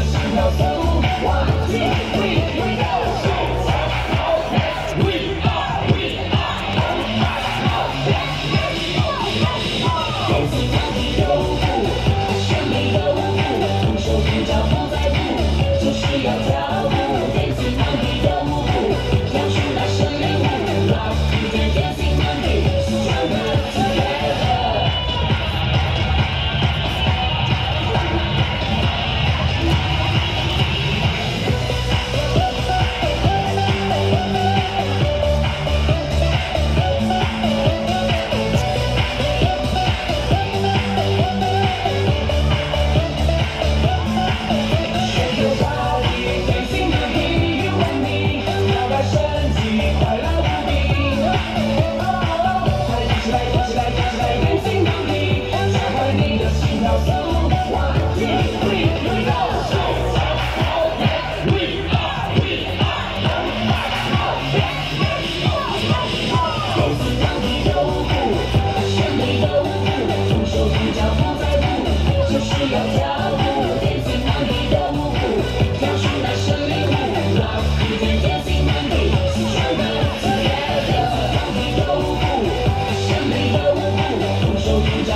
One, two, three.